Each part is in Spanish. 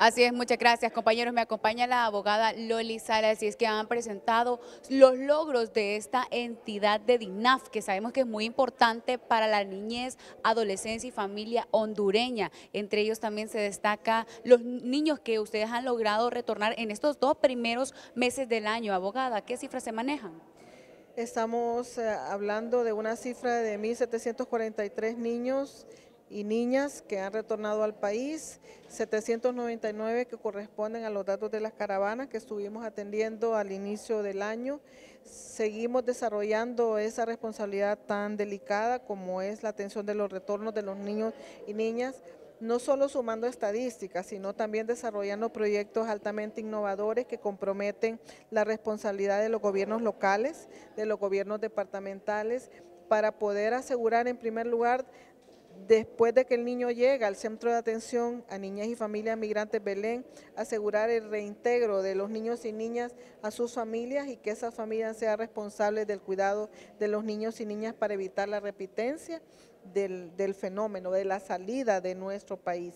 Así es, muchas gracias compañeros. Me acompaña la abogada Loli Salas y es que han presentado los logros de esta entidad de DINAF, que sabemos que es muy importante para la niñez, adolescencia y familia hondureña. Entre ellos también se destaca los niños que ustedes han logrado retornar en estos dos primeros meses del año. Abogada, ¿qué cifras se manejan? Estamos eh, hablando de una cifra de 1.743 niños y niñas que han retornado al país, 799 que corresponden a los datos de las caravanas que estuvimos atendiendo al inicio del año. Seguimos desarrollando esa responsabilidad tan delicada como es la atención de los retornos de los niños y niñas, no solo sumando estadísticas, sino también desarrollando proyectos altamente innovadores que comprometen la responsabilidad de los gobiernos locales, de los gobiernos departamentales, para poder asegurar en primer lugar después de que el niño llega al centro de atención a niñas y familias migrantes Belén, asegurar el reintegro de los niños y niñas a sus familias y que esas familias sean responsables del cuidado de los niños y niñas para evitar la repitencia del, fenómeno, de la salida de nuestro país.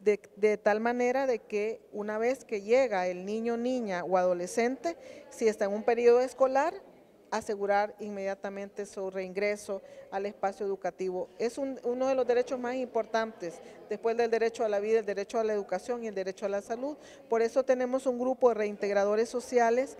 De, de, tal manera de que una vez que llega el niño, niña o adolescente, si está en un periodo escolar, asegurar inmediatamente su reingreso al espacio educativo. Es uno de los derechos más importantes, después del derecho a la vida, el derecho a la educación y el derecho a la salud. Por eso tenemos un grupo de reintegradores sociales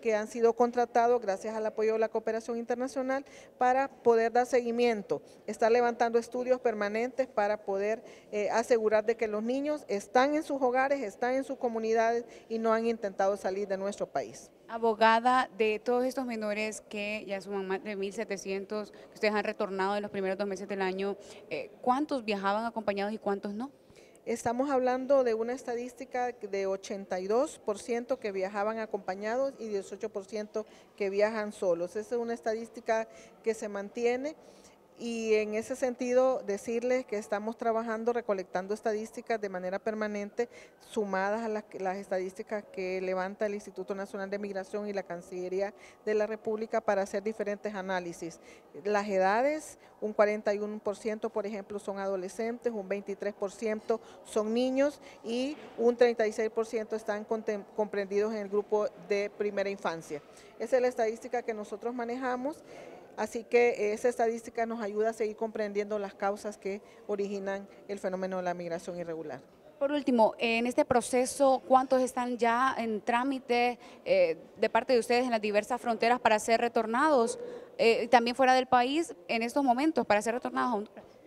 que han sido contratados gracias al apoyo de la cooperación internacional para poder dar seguimiento, estar levantando estudios permanentes para poder eh, asegurar de que los niños están en sus hogares, están en sus comunidades y no han intentado salir de nuestro país. Abogada, de todos estos menores que ya suman más de 1.700 que ustedes han retornado en los primeros dos meses del año, eh, ¿cuántos viajaban acompañados y cuántos no? Estamos hablando de una estadística de 82% que viajaban acompañados y 18% que viajan solos. Esa es una estadística que se mantiene y en ese sentido decirles que estamos trabajando recolectando estadísticas de manera permanente sumadas a las, estadísticas que levanta el Instituto Nacional de Migración y la Cancillería de la República para hacer diferentes análisis. Las edades, un 41% por ejemplo son adolescentes, un 23% son niños y un 36% están comprendidos en el grupo de primera infancia. Esa es la estadística que nosotros manejamos. Así que esa estadística nos ayuda a seguir comprendiendo las causas que originan el fenómeno de la migración irregular. Por último, en este proceso, ¿cuántos están ya en trámite eh, de parte de ustedes en las diversas fronteras para ser retornados, eh, también fuera del país, en estos momentos, para ser retornados a Honduras?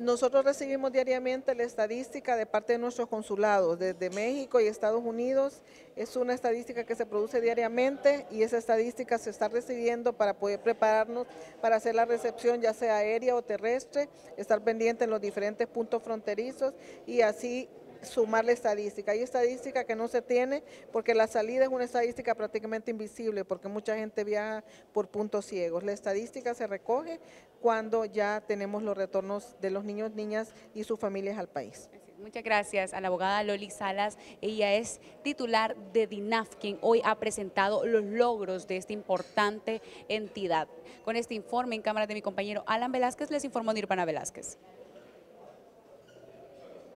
Nosotros recibimos diariamente la estadística de parte de nuestros consulados, desde México y Estados Unidos. Es una estadística que se produce diariamente y esa estadística se está recibiendo para poder prepararnos para hacer la recepción, ya sea aérea o terrestre, estar pendiente en los diferentes puntos fronterizos y así sumar la estadística. Hay estadística que no se tiene porque la salida es una estadística prácticamente invisible porque mucha gente viaja por puntos ciegos. La estadística se recoge cuando ya tenemos los retornos de los niños, niñas y sus familias al país. Muchas gracias a la abogada Loli Salas. Ella es titular de DINAF, quien hoy ha presentado los logros de esta importante entidad. Con este informe en cámara de mi compañero Alan Velázquez, les informó Nirvana Velázquez.